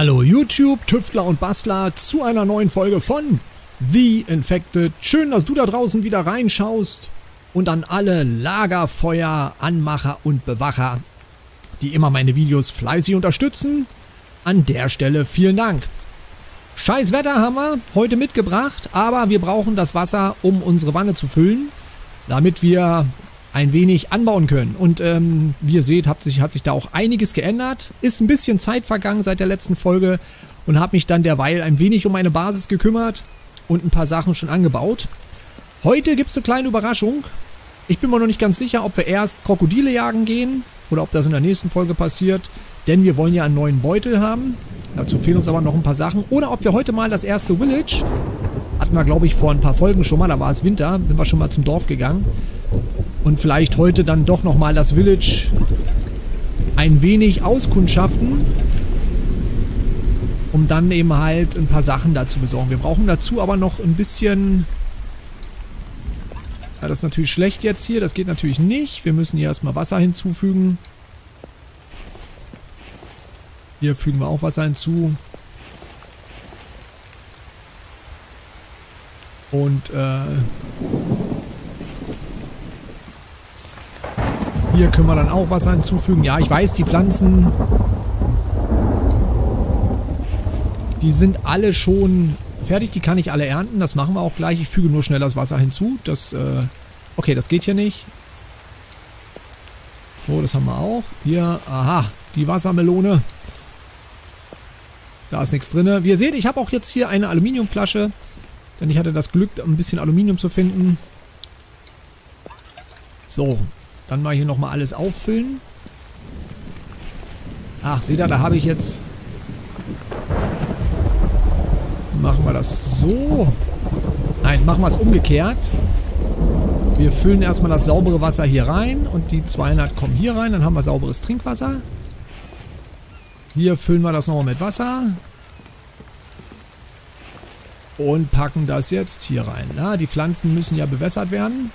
Hallo YouTube, Tüftler und Bastler zu einer neuen Folge von The Infected. Schön, dass du da draußen wieder reinschaust und an alle Lagerfeuer, Anmacher und Bewacher, die immer meine Videos fleißig unterstützen. An der Stelle vielen Dank. Scheiß Wetter haben wir heute mitgebracht, aber wir brauchen das Wasser, um unsere Wanne zu füllen, damit wir ein wenig anbauen können. Und ähm, wie ihr seht, hat sich, hat sich da auch einiges geändert. Ist ein bisschen Zeit vergangen seit der letzten Folge und habe mich dann derweil ein wenig um meine Basis gekümmert und ein paar Sachen schon angebaut. Heute gibt es eine kleine Überraschung. Ich bin mir noch nicht ganz sicher, ob wir erst Krokodile jagen gehen oder ob das in der nächsten Folge passiert, denn wir wollen ja einen neuen Beutel haben. Dazu fehlen uns aber noch ein paar Sachen. Oder ob wir heute mal das erste Village, hatten wir glaube ich vor ein paar Folgen schon mal, da war es Winter, sind wir schon mal zum Dorf gegangen und vielleicht heute dann doch nochmal das Village ein wenig auskundschaften, um dann eben halt ein paar Sachen dazu besorgen. Wir brauchen dazu aber noch ein bisschen... Ja, das ist natürlich schlecht jetzt hier, das geht natürlich nicht. Wir müssen hier erstmal Wasser hinzufügen. Hier fügen wir auch Wasser hinzu. Und äh, Hier können wir dann auch Wasser hinzufügen. Ja, ich weiß, die Pflanzen, die sind alle schon fertig. Die kann ich alle ernten. Das machen wir auch gleich. Ich füge nur schnell das Wasser hinzu. Das, äh, okay, das geht hier nicht. So, das haben wir auch. Hier, aha, die Wassermelone. Da ist nichts drin. Wie ihr seht, ich habe auch jetzt hier eine Aluminiumflasche. Denn ich hatte das Glück, ein bisschen Aluminium zu finden. So, dann mal hier nochmal alles auffüllen. Ach, seht ihr, da habe ich jetzt... Machen wir das so. Nein, machen wir es umgekehrt. Wir füllen erstmal das saubere Wasser hier rein und die 200 kommen hier rein. Dann haben wir sauberes Trinkwasser. Hier füllen wir das nochmal mit Wasser. Und packen das jetzt hier rein. Ja, die Pflanzen müssen ja bewässert werden.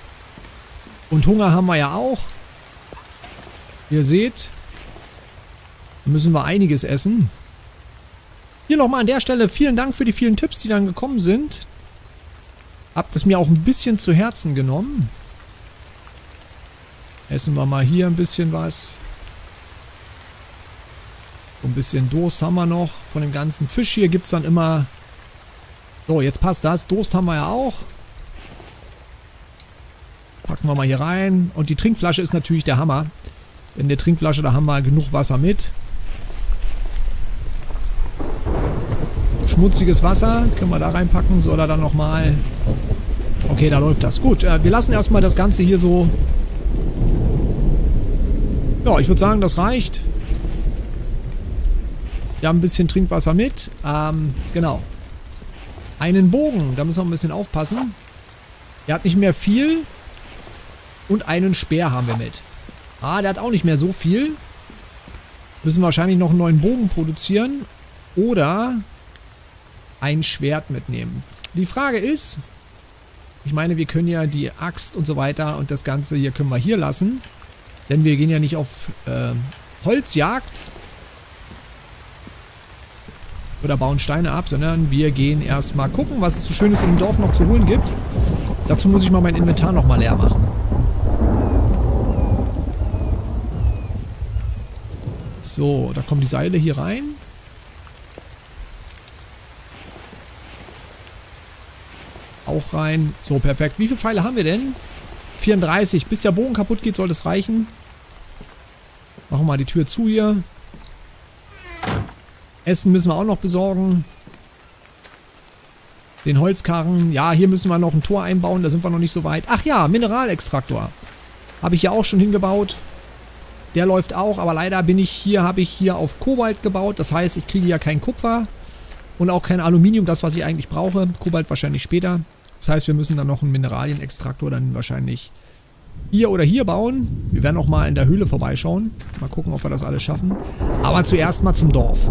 Und Hunger haben wir ja auch. Ihr seht, müssen wir einiges essen. Hier nochmal an der Stelle vielen Dank für die vielen Tipps, die dann gekommen sind. Habt es mir auch ein bisschen zu Herzen genommen. Essen wir mal hier ein bisschen was. So ein bisschen Durst haben wir noch. Von dem ganzen Fisch hier gibt es dann immer... So, jetzt passt das. Durst haben wir ja auch. Packen wir mal hier rein. Und die Trinkflasche ist natürlich der Hammer. In der Trinkflasche, da haben wir genug Wasser mit. Schmutziges Wasser können wir da reinpacken. Soll er dann nochmal... Okay, da läuft das. Gut, äh, wir lassen erstmal das Ganze hier so... Ja, ich würde sagen, das reicht. Wir haben ein bisschen Trinkwasser mit. Ähm, genau. Einen Bogen, da müssen wir ein bisschen aufpassen. Er hat nicht mehr viel. Und einen Speer haben wir mit. Ah, der hat auch nicht mehr so viel. Müssen wahrscheinlich noch einen neuen Bogen produzieren. Oder ein Schwert mitnehmen. Die Frage ist, ich meine, wir können ja die Axt und so weiter und das Ganze hier können wir hier lassen. Denn wir gehen ja nicht auf äh, Holzjagd. Oder bauen Steine ab, sondern wir gehen erstmal gucken, was es so Schönes im Dorf noch zu holen gibt. Dazu muss ich mal mein Inventar nochmal leer machen. So, da kommen die Seile hier rein. Auch rein. So, perfekt. Wie viele Pfeile haben wir denn? 34. Bis der Bogen kaputt geht, soll das reichen. Machen wir mal die Tür zu hier. Essen müssen wir auch noch besorgen. Den Holzkarren. Ja, hier müssen wir noch ein Tor einbauen. Da sind wir noch nicht so weit. Ach ja, Mineralextraktor. Habe ich ja auch schon hingebaut. Der läuft auch, aber leider bin ich hier, habe ich hier auf Kobalt gebaut. Das heißt, ich kriege ja kein Kupfer und auch kein Aluminium, das, was ich eigentlich brauche. Kobalt wahrscheinlich später. Das heißt, wir müssen dann noch einen Mineralienextraktor dann wahrscheinlich hier oder hier bauen. Wir werden auch mal in der Höhle vorbeischauen. Mal gucken, ob wir das alles schaffen. Aber zuerst mal zum Dorf.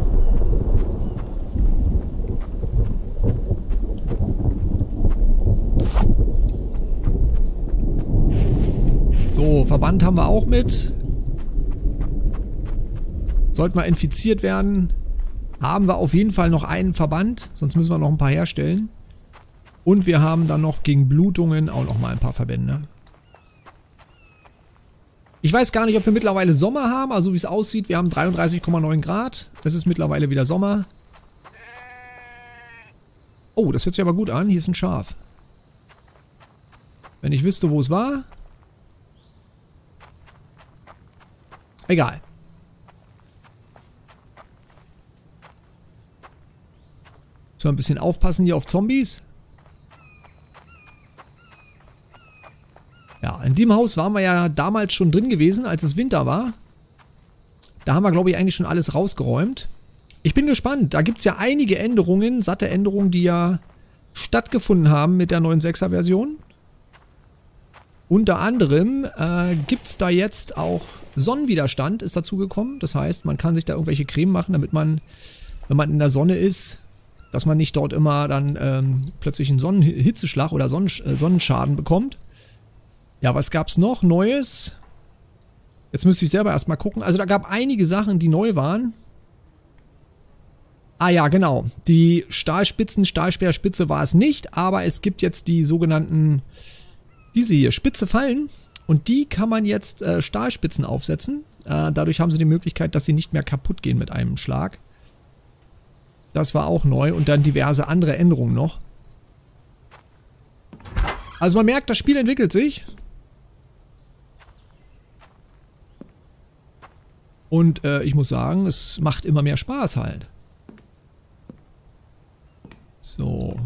So, Verband haben wir auch mit. Sollten wir infiziert werden, haben wir auf jeden Fall noch einen Verband, sonst müssen wir noch ein paar herstellen. Und wir haben dann noch gegen Blutungen auch noch mal ein paar Verbände. Ich weiß gar nicht, ob wir mittlerweile Sommer haben, also wie es aussieht. Wir haben 33,9 Grad. Es ist mittlerweile wieder Sommer. Oh, das hört sich aber gut an. Hier ist ein Schaf. Wenn ich wüsste, wo es war. Egal. So ein bisschen aufpassen hier auf Zombies. Ja, in dem Haus waren wir ja damals schon drin gewesen, als es Winter war. Da haben wir, glaube ich, eigentlich schon alles rausgeräumt. Ich bin gespannt. Da gibt es ja einige Änderungen, satte Änderungen, die ja stattgefunden haben mit der neuen 6er Version. Unter anderem äh, gibt es da jetzt auch Sonnenwiderstand ist dazu gekommen. Das heißt, man kann sich da irgendwelche Creme machen, damit man, wenn man in der Sonne ist, dass man nicht dort immer dann ähm, plötzlich einen Sonnenhitzeschlag oder Sonnen äh, Sonnenschaden bekommt. Ja, was gab's noch Neues? Jetzt müsste ich selber erstmal gucken. Also da gab einige Sachen, die neu waren. Ah ja, genau. Die Stahlspitzen, Stahlsperrspitze war es nicht, aber es gibt jetzt die sogenannten, diese hier, spitze Fallen. Und die kann man jetzt äh, Stahlspitzen aufsetzen. Äh, dadurch haben sie die Möglichkeit, dass sie nicht mehr kaputt gehen mit einem Schlag. Das war auch neu. Und dann diverse andere Änderungen noch. Also man merkt, das Spiel entwickelt sich. Und äh, ich muss sagen, es macht immer mehr Spaß halt. So.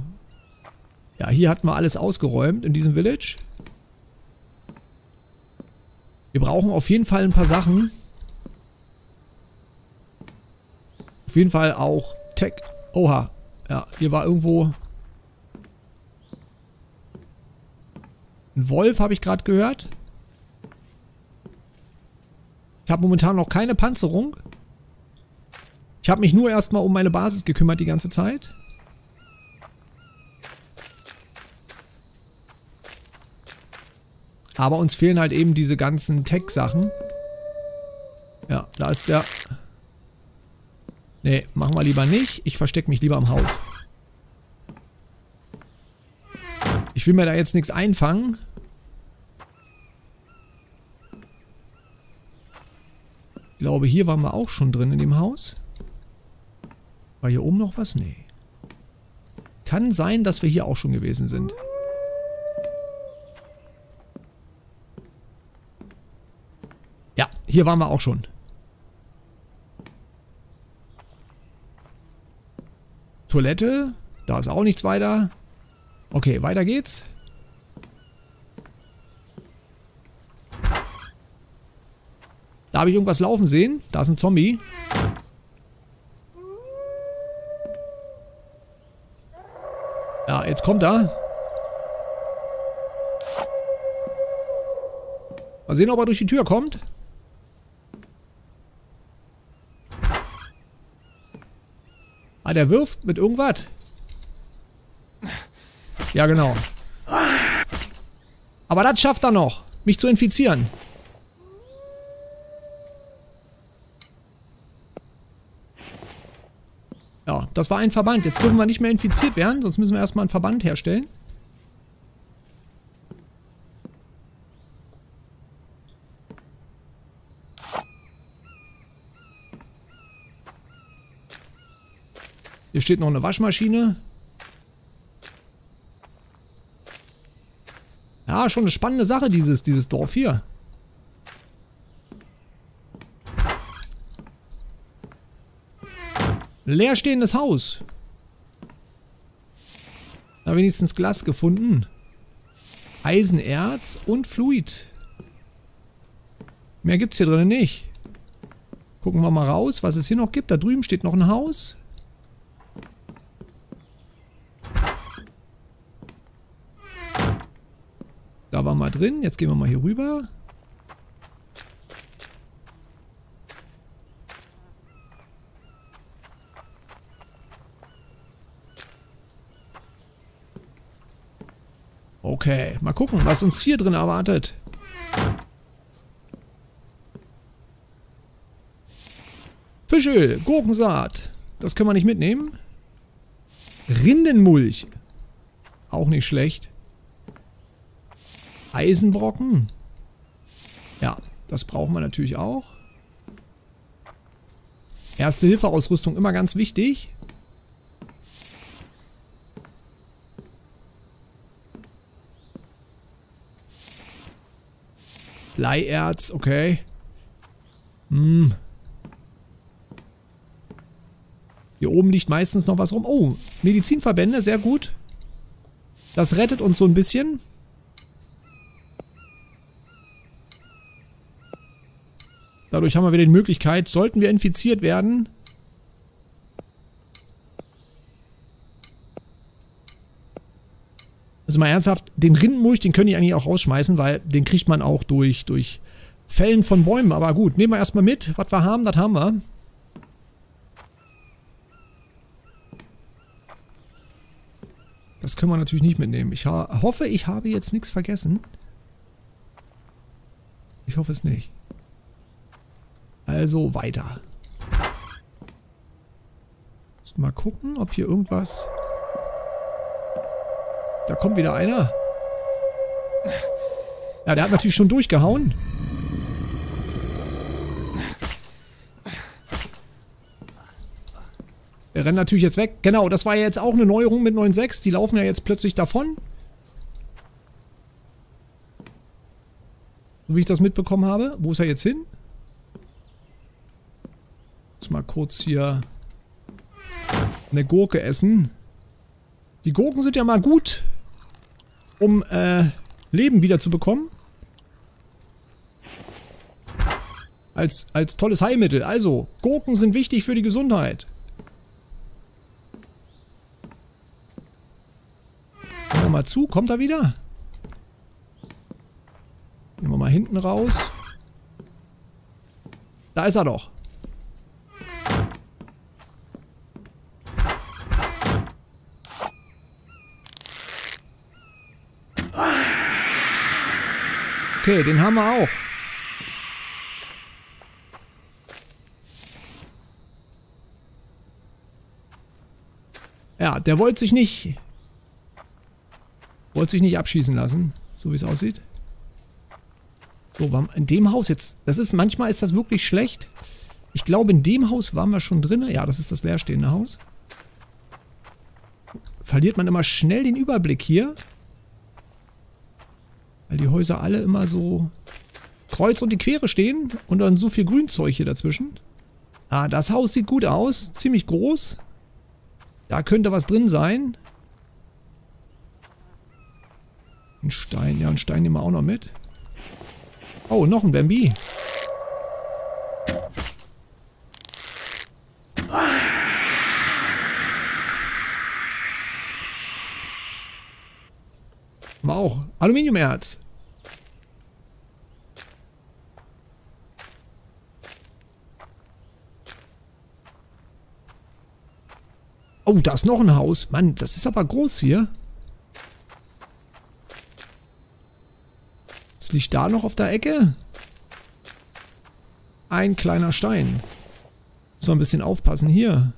Ja, hier hatten wir alles ausgeräumt in diesem Village. Wir brauchen auf jeden Fall ein paar Sachen. Auf jeden Fall auch Tech. Oha. Ja, hier war irgendwo... Ein Wolf, habe ich gerade gehört. Ich habe momentan noch keine Panzerung. Ich habe mich nur erstmal um meine Basis gekümmert die ganze Zeit. Aber uns fehlen halt eben diese ganzen Tech-Sachen. Ja, da ist der... Nee, machen wir lieber nicht. Ich verstecke mich lieber im Haus. Ich will mir da jetzt nichts einfangen. Ich glaube, hier waren wir auch schon drin in dem Haus. War hier oben noch was? Nee. Kann sein, dass wir hier auch schon gewesen sind. Ja, hier waren wir auch schon. Toilette. Da ist auch nichts weiter. Okay, weiter geht's. Da habe ich irgendwas laufen sehen. Da ist ein Zombie. Ja, jetzt kommt er. Mal sehen, ob er durch die Tür kommt. Ah, der wirft mit irgendwas. Ja, genau. Aber das schafft er noch, mich zu infizieren. Ja, das war ein Verband. Jetzt dürfen wir nicht mehr infiziert werden, sonst müssen wir erstmal einen Verband herstellen. Steht noch eine Waschmaschine. Ja, schon eine spannende Sache, dieses, dieses Dorf hier. Leerstehendes Haus. Da wenigstens Glas gefunden. Eisenerz und Fluid. Mehr gibt es hier drinnen nicht. Gucken wir mal raus, was es hier noch gibt. Da drüben steht noch ein Haus. Da waren wir drin. Jetzt gehen wir mal hier rüber. Okay, mal gucken, was uns hier drin erwartet. Fischöl, Gurkensaat. Das können wir nicht mitnehmen. Rindenmulch. Auch nicht schlecht. Eisenbrocken. Ja, das brauchen wir natürlich auch. Erste-Hilfe-Ausrüstung immer ganz wichtig. Bleierz, okay. Hm. Hier oben liegt meistens noch was rum. Oh, Medizinverbände, sehr gut. Das rettet uns so ein bisschen. Dadurch haben wir wieder die Möglichkeit, sollten wir infiziert werden, Also mal ernsthaft, den Rindenmulch, den können die eigentlich auch rausschmeißen, weil den kriegt man auch durch, durch Fällen von Bäumen. Aber gut, nehmen wir erstmal mit. Was wir haben, das haben wir. Das können wir natürlich nicht mitnehmen. Ich hoffe, ich habe jetzt nichts vergessen. Ich hoffe es nicht. Also weiter. Mal gucken, ob hier irgendwas... Da kommt wieder einer. Ja, der hat natürlich schon durchgehauen. Der rennt natürlich jetzt weg. Genau, das war ja jetzt auch eine Neuerung mit 9.6. Die laufen ja jetzt plötzlich davon. So wie ich das mitbekommen habe. Wo ist er jetzt hin? Muss mal kurz hier eine Gurke essen. Die Gurken sind ja mal gut um äh, Leben wieder zu bekommen. Als, als tolles Heilmittel. Also, Gurken sind wichtig für die Gesundheit. Gehen wir mal zu. Kommt er wieder? Gehen wir mal hinten raus. Da ist er doch. Okay, den haben wir auch. Ja, der wollte sich nicht... Wollte sich nicht abschießen lassen, so wie es aussieht. So, in dem Haus jetzt... Das ist, manchmal ist das wirklich schlecht. Ich glaube, in dem Haus waren wir schon drin. Ja, das ist das leerstehende Haus. Verliert man immer schnell den Überblick hier. Weil die Häuser alle immer so kreuz und die Quere stehen und dann so viel Grünzeug hier dazwischen. Ah, das Haus sieht gut aus. Ziemlich groß. Da könnte was drin sein. Ein Stein. Ja, ein Stein nehmen wir auch noch mit. Oh, noch ein Bambi. Haben wir auch. Aluminiumerz. Oh, da ist noch ein Haus. Mann, das ist aber groß hier. Was liegt da noch auf der Ecke? Ein kleiner Stein. Muss ein bisschen aufpassen hier.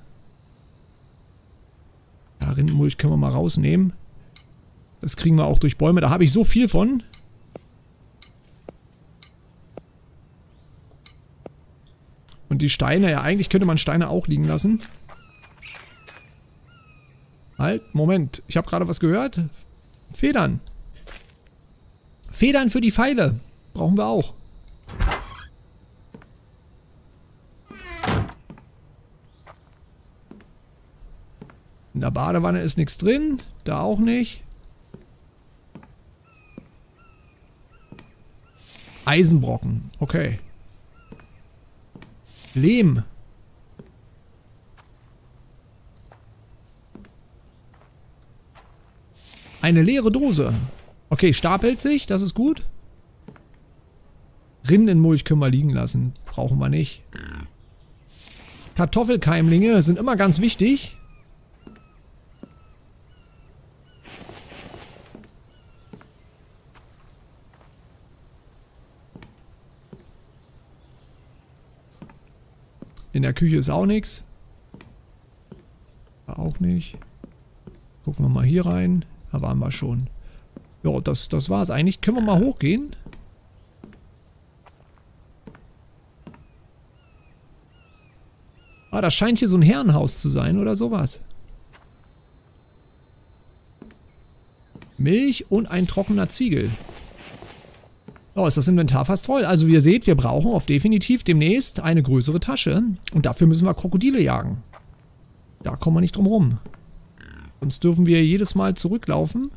Ja, Rindenmulch können wir mal rausnehmen. Das kriegen wir auch durch Bäume. Da habe ich so viel von. Und die Steine, ja eigentlich könnte man Steine auch liegen lassen. Halt, Moment. Ich habe gerade was gehört. Federn. Federn für die Pfeile. Brauchen wir auch. In der Badewanne ist nichts drin. Da auch nicht. Eisenbrocken. Okay. Lehm. Eine leere Dose. Okay, stapelt sich. Das ist gut. Rindenmulch können wir liegen lassen. Brauchen wir nicht. Kartoffelkeimlinge sind immer ganz wichtig. In der Küche ist auch nichts. nicht. Gucken wir mal hier rein. Da waren wir schon. Ja, das, das war's eigentlich. Können wir mal hochgehen? Ah, das scheint hier so ein Herrenhaus zu sein oder sowas. Milch und ein trockener Ziegel. Oh, ist das Inventar fast voll. Also wie ihr seht, wir brauchen auf definitiv demnächst eine größere Tasche. Und dafür müssen wir Krokodile jagen. Da kommen wir nicht drum rum. Sonst dürfen wir jedes Mal zurücklaufen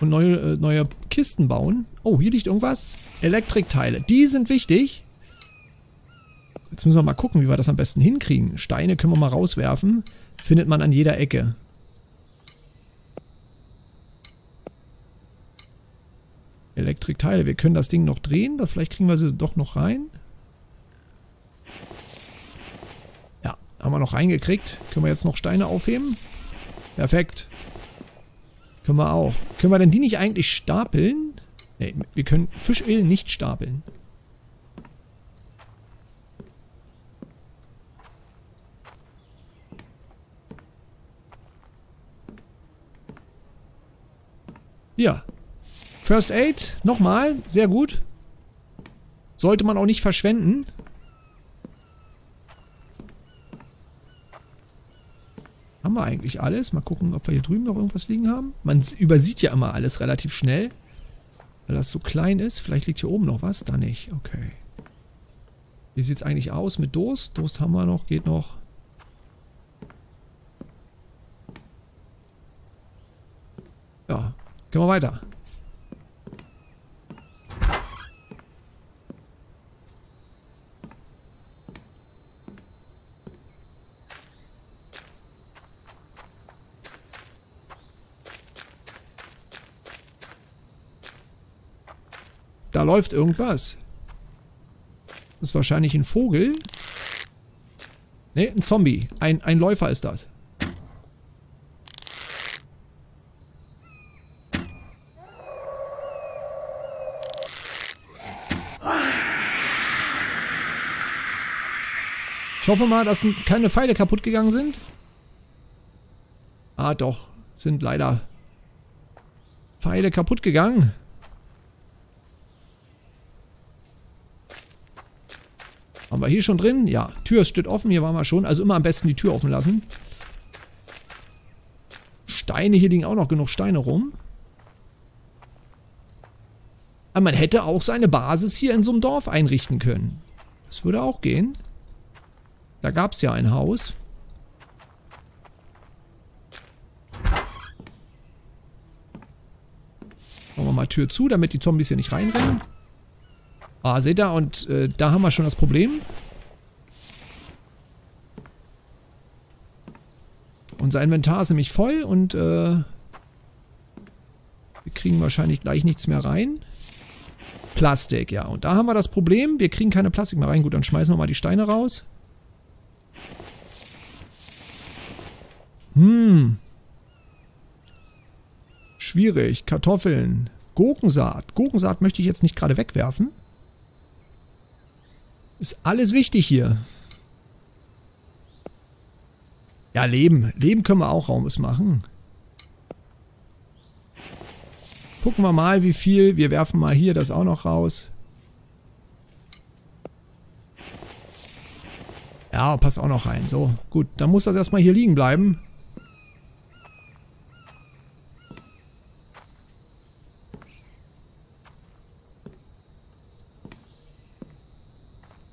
und neue, äh, neue Kisten bauen. Oh, hier liegt irgendwas. Elektrikteile. Die sind wichtig. Jetzt müssen wir mal gucken, wie wir das am besten hinkriegen. Steine können wir mal rauswerfen. Findet man an jeder Ecke. Elektrikteile. Wir können das Ding noch drehen. Vielleicht kriegen wir sie doch noch rein. Ja, haben wir noch reingekriegt. Können wir jetzt noch Steine aufheben? Perfekt. Können wir auch. Können wir denn die nicht eigentlich stapeln? Ne, wir können Fischöl nicht stapeln. Ja. First Aid, nochmal, sehr gut. Sollte man auch nicht verschwenden. Haben wir eigentlich alles? Mal gucken, ob wir hier drüben noch irgendwas liegen haben. Man übersieht ja immer alles relativ schnell. Weil das so klein ist. Vielleicht liegt hier oben noch was. Da nicht. Okay. Wie sieht es eigentlich aus mit Durst? Durst haben wir noch. Geht noch. Ja. Gehen wir weiter. Da läuft irgendwas. Das ist wahrscheinlich ein Vogel. Ne, ein Zombie. Ein, ein Läufer ist das. Ich hoffe mal, dass keine Pfeile kaputt gegangen sind. Ah, doch. Sind leider Pfeile kaputt gegangen. Haben wir hier schon drin? Ja. Tür steht offen. Hier waren wir schon. Also immer am besten die Tür offen lassen. Steine. Hier liegen auch noch genug Steine rum. Aber man hätte auch seine Basis hier in so einem Dorf einrichten können. Das würde auch gehen. Da gab es ja ein Haus. Machen wir mal Tür zu, damit die Zombies hier nicht reinrennen. Ah, seht ihr? Und äh, da haben wir schon das Problem. Unser Inventar ist nämlich voll und äh, wir kriegen wahrscheinlich gleich nichts mehr rein. Plastik, ja. Und da haben wir das Problem, wir kriegen keine Plastik mehr rein. Gut, dann schmeißen wir mal die Steine raus. Hm. Schwierig. Kartoffeln. Gurkensaat. Gurkensaat möchte ich jetzt nicht gerade wegwerfen. Ist alles wichtig hier. Ja, Leben. Leben können wir auch Raumes machen. Gucken wir mal, wie viel. Wir werfen mal hier das auch noch raus. Ja, passt auch noch rein. So, gut. Dann muss das erstmal hier liegen bleiben.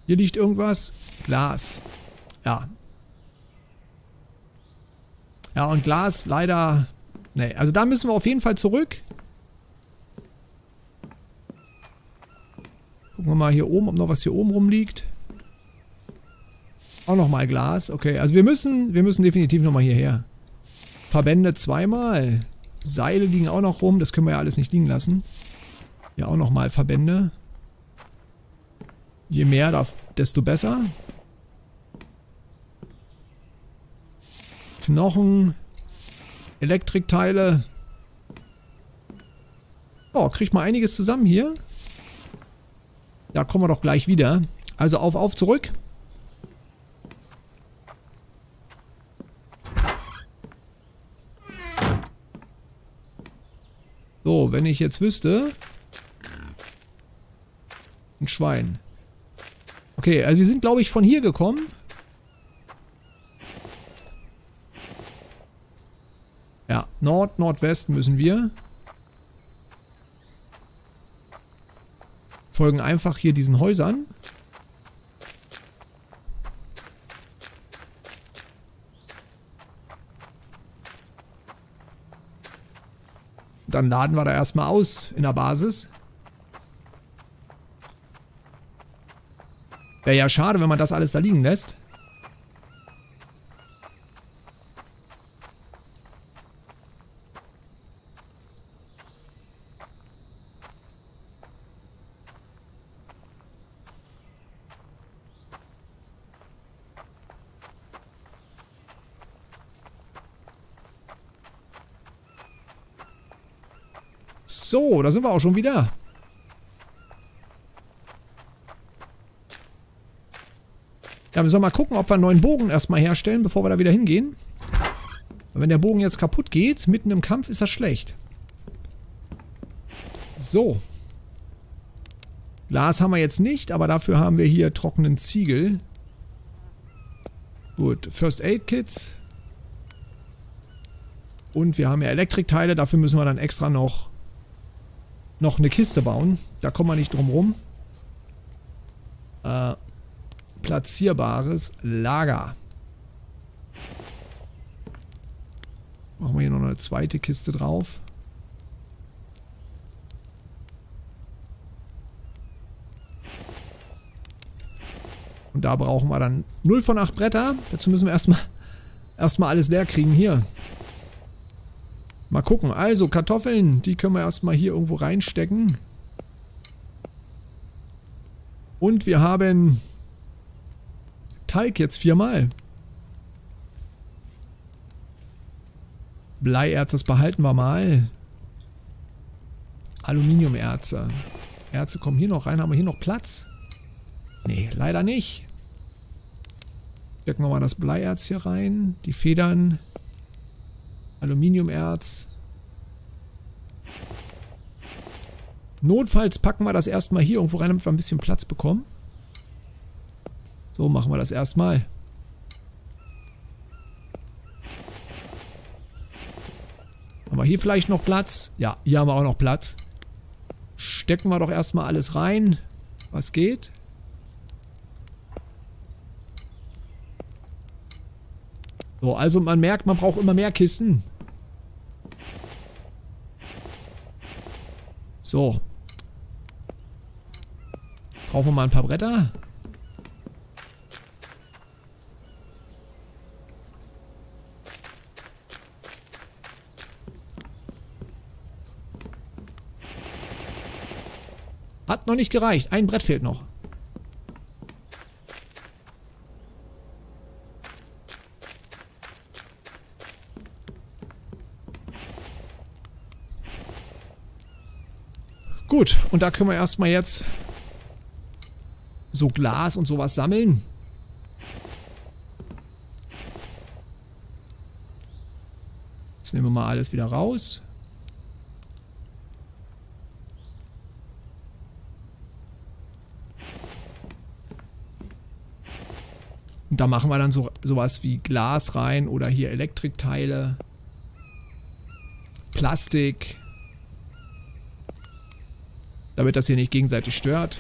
Hier liegt irgendwas. Glas. Ja. Ja, und Glas leider... Nee, also da müssen wir auf jeden Fall zurück. Gucken wir mal hier oben, ob noch was hier oben rumliegt. Auch nochmal Glas. Okay, also wir müssen, wir müssen definitiv nochmal hierher. Verbände zweimal. Seile liegen auch noch rum. Das können wir ja alles nicht liegen lassen. Hier auch nochmal Verbände. Je mehr, desto besser. Knochen. Elektrikteile. Oh, kriegt mal einiges zusammen hier. Da kommen wir doch gleich wieder. Also auf, auf, zurück. So, wenn ich jetzt wüsste... Ein Schwein. Okay, also wir sind, glaube ich, von hier gekommen. Ja, Nord, Nordwest müssen wir. Folgen einfach hier diesen Häusern. Dann laden wir da erstmal aus in der Basis. Wäre ja schade, wenn man das alles da liegen lässt. So, da sind wir auch schon wieder. Ja, wir sollen mal gucken, ob wir einen neuen Bogen erstmal herstellen, bevor wir da wieder hingehen. wenn der Bogen jetzt kaputt geht, mitten im Kampf, ist das schlecht. So. Glas haben wir jetzt nicht, aber dafür haben wir hier trockenen Ziegel. Gut, First Aid Kits. Und wir haben ja Elektrikteile, dafür müssen wir dann extra noch, noch eine Kiste bauen. Da kommen wir nicht drum rum. Äh, platzierbares Lager. Machen wir hier noch eine zweite Kiste drauf. Und da brauchen wir dann 0 von 8 Bretter. Dazu müssen wir erstmal erstmal alles leer kriegen hier. Mal gucken. Also Kartoffeln, die können wir erstmal hier irgendwo reinstecken. Und wir haben Teig jetzt viermal. Bleierz, das behalten wir mal. Aluminiumerze. Erze kommen hier noch rein. Haben wir hier noch Platz? Nee, leider nicht. Stecken wir mal das Bleierz hier rein. Die Federn. Aluminiumerz. Notfalls packen wir das erstmal hier irgendwo rein, damit wir ein bisschen Platz bekommen. So machen wir das erstmal. Haben wir hier vielleicht noch Platz? Ja, hier haben wir auch noch Platz. Stecken wir doch erstmal alles rein. Was geht? So, also man merkt, man braucht immer mehr Kisten. So. Brauchen wir mal ein paar Bretter? Noch nicht gereicht. Ein Brett fehlt noch. Gut, und da können wir erstmal jetzt so Glas und sowas sammeln. Jetzt nehmen wir mal alles wieder raus. Und da machen wir dann so sowas wie Glas rein oder hier Elektrikteile, Plastik, damit das hier nicht gegenseitig stört.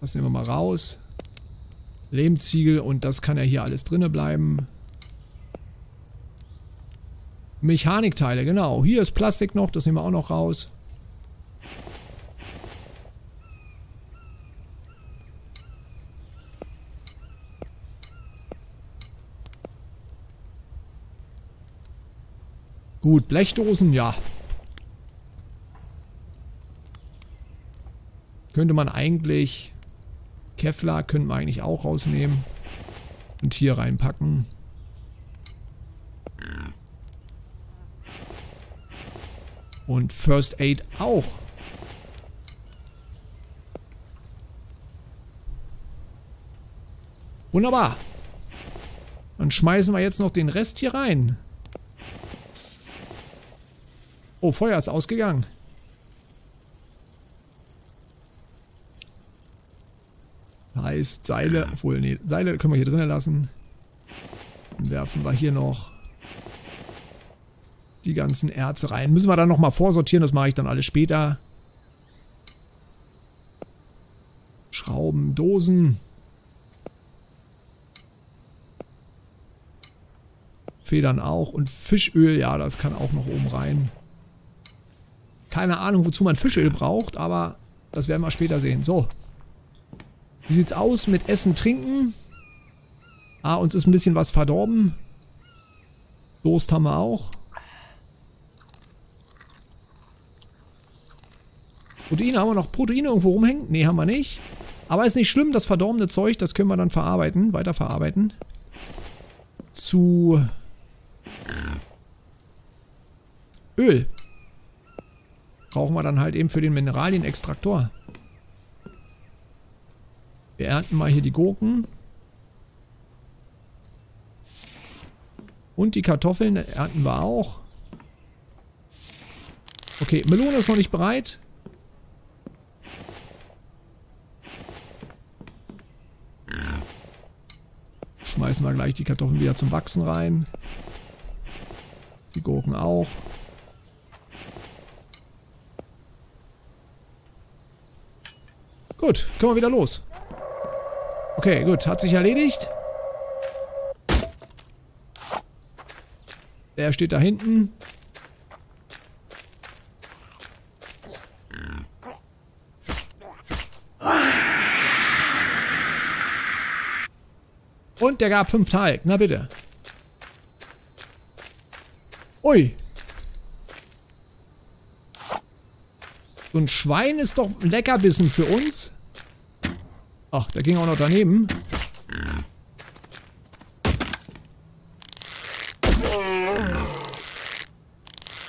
Das nehmen wir mal raus. Lehmziegel und das kann ja hier alles drinne bleiben. Mechanikteile, genau. Hier ist Plastik noch, das nehmen wir auch noch raus. Gut, Blechdosen, ja. Könnte man eigentlich... Kevlar könnten wir eigentlich auch rausnehmen. Und hier reinpacken. Und First Aid auch. Wunderbar. Dann schmeißen wir jetzt noch den Rest hier rein. Oh, Feuer ist ausgegangen. Heißt Seile, obwohl, nee, Seile können wir hier drinnen lassen. Dann werfen wir hier noch die ganzen Erze rein. Müssen wir dann nochmal vorsortieren, das mache ich dann alles später. Schrauben, Dosen. Federn auch. Und Fischöl, ja, das kann auch noch oben rein. Keine Ahnung, wozu man Fischöl braucht, aber das werden wir später sehen. So. Wie sieht's aus mit Essen, Trinken? Ah, uns ist ein bisschen was verdorben. Durst haben wir auch. Proteine haben wir noch Proteine irgendwo rumhängen? Nee, haben wir nicht. Aber ist nicht schlimm, das verdorbene Zeug, das können wir dann verarbeiten, weiterverarbeiten. Zu Öl. Brauchen wir dann halt eben für den Mineralienextraktor. Wir ernten mal hier die Gurken. Und die Kartoffeln ernten wir auch. Okay, Melone ist noch nicht bereit. Schmeißen wir gleich die Kartoffeln wieder zum Wachsen rein. Die Gurken auch. Gut, können wir wieder los. Okay, gut, hat sich erledigt. Der steht da hinten. Und der gab fünf Teig. Na bitte. Ui. Ein Schwein ist doch Leckerbissen für uns. Ach, der ging auch noch daneben.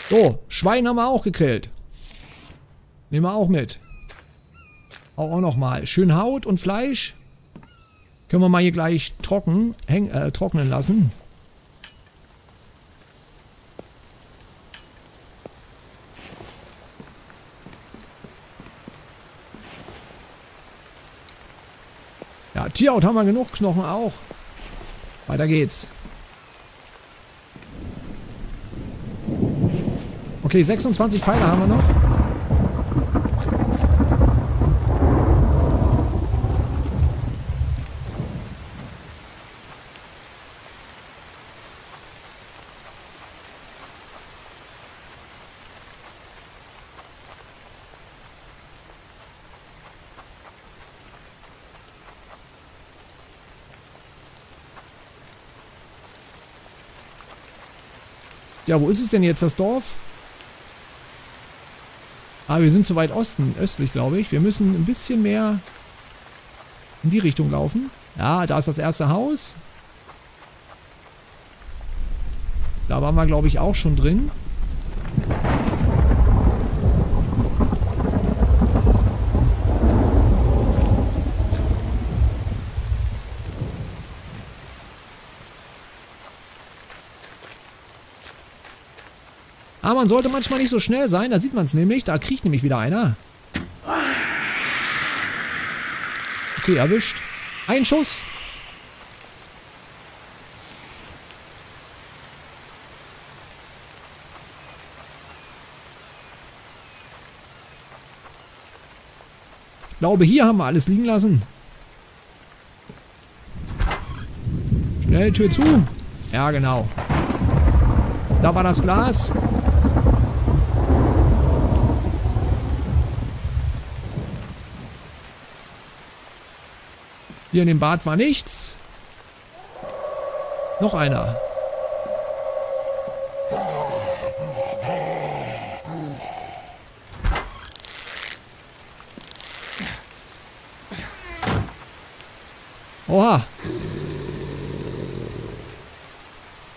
So, Schwein haben wir auch gegrillt. Nehmen wir auch mit. Auch, auch nochmal. Schön Haut und Fleisch. Können wir mal hier gleich trocken, häng, äh, trocknen lassen. Ja, Tierhaut haben wir genug, Knochen auch. Weiter geht's. Okay, 26 Pfeile haben wir noch. Ja, wo ist es denn jetzt, das Dorf? Ah, wir sind zu weit Osten, östlich, glaube ich. Wir müssen ein bisschen mehr in die Richtung laufen. Ja, da ist das erste Haus. Da waren wir, glaube ich, auch schon drin. Aber man sollte manchmal nicht so schnell sein. Da sieht man es nämlich. Da kriegt nämlich wieder einer. Okay, erwischt. Ein Schuss. Ich glaube, hier haben wir alles liegen lassen. Schnell Tür zu. Ja, genau. Da war das Glas. Hier in dem Bad war nichts. Noch einer. Oha.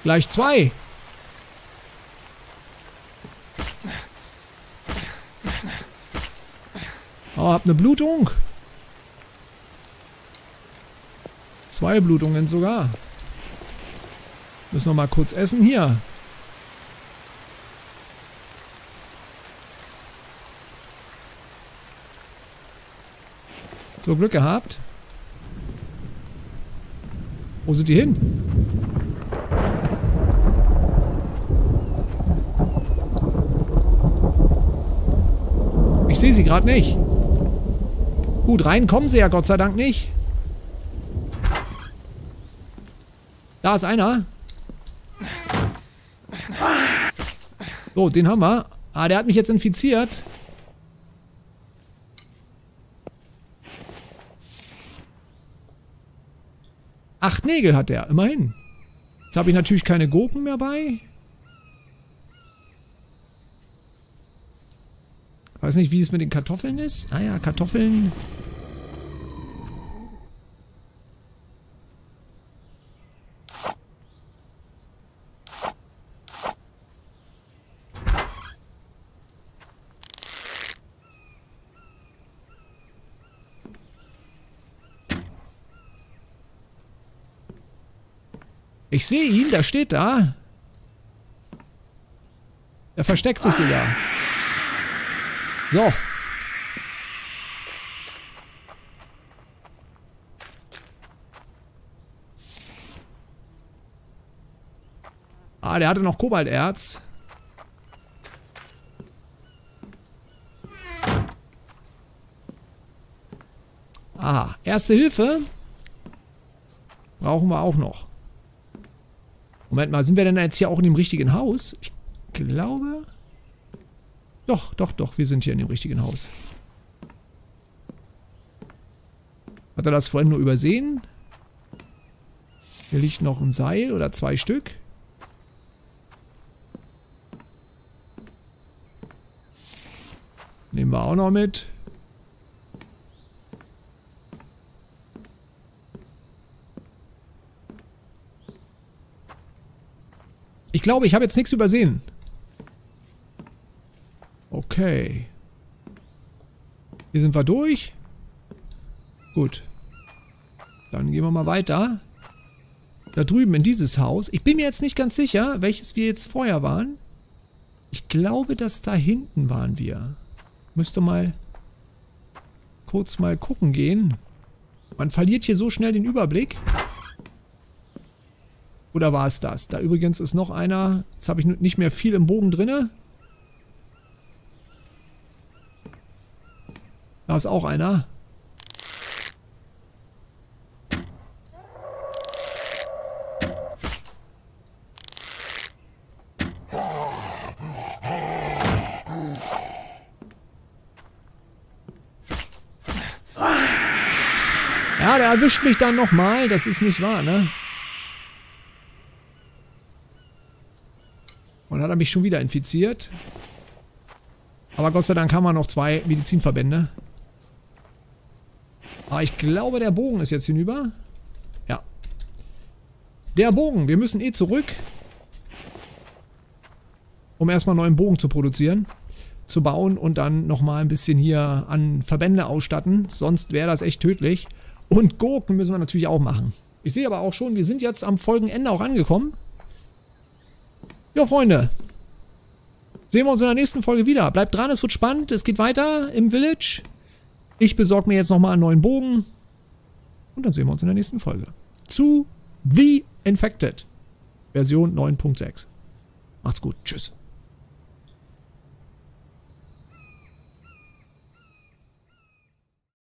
Gleich zwei. Oh, hab eine Blutung. Zwei Blutungen sogar. Müssen wir mal kurz essen hier. So, Glück gehabt. Wo sind die hin? Ich sehe sie gerade nicht. Gut, rein kommen sie ja Gott sei Dank nicht. Da ist einer. So, den haben wir. Ah, der hat mich jetzt infiziert. Acht Nägel hat er, immerhin. Jetzt habe ich natürlich keine Gurken mehr bei. Weiß nicht, wie es mit den Kartoffeln ist. Ah ja, Kartoffeln. Ich sehe ihn, der steht da. Er versteckt sich sogar. So. Ah, der hatte noch Kobalterz. Ah, erste Hilfe. Brauchen wir auch noch. Moment mal, sind wir denn jetzt hier auch in dem richtigen Haus? Ich glaube... Doch, doch, doch, wir sind hier in dem richtigen Haus. Hat er das vorhin nur übersehen? Hier liegt noch ein Seil oder zwei Stück. Nehmen wir auch noch mit. Ich glaube, ich habe jetzt nichts übersehen. Okay. Hier sind wir durch. Gut. Dann gehen wir mal weiter. Da drüben in dieses Haus. Ich bin mir jetzt nicht ganz sicher, welches wir jetzt vorher waren. Ich glaube, dass da hinten waren wir. Müsste mal kurz mal gucken gehen. Man verliert hier so schnell den Überblick. Oder war es das? Da übrigens ist noch einer. Jetzt habe ich nicht mehr viel im Bogen drinne. Da ist auch einer. Ja, der erwischt mich dann nochmal. Das ist nicht wahr, ne? Hat er mich schon wieder infiziert. Aber Gott sei Dank haben wir noch zwei Medizinverbände. Aber ich glaube, der Bogen ist jetzt hinüber. Ja. Der Bogen. Wir müssen eh zurück. Um erstmal einen neuen Bogen zu produzieren. Zu bauen und dann nochmal ein bisschen hier an Verbände ausstatten. Sonst wäre das echt tödlich. Und Gurken müssen wir natürlich auch machen. Ich sehe aber auch schon, wir sind jetzt am Folgenende auch angekommen. Ja, Freunde. Sehen wir uns in der nächsten Folge wieder. Bleibt dran, es wird spannend. Es geht weiter im Village. Ich besorge mir jetzt nochmal einen neuen Bogen. Und dann sehen wir uns in der nächsten Folge. Zu The Infected. Version 9.6. Macht's gut. Tschüss.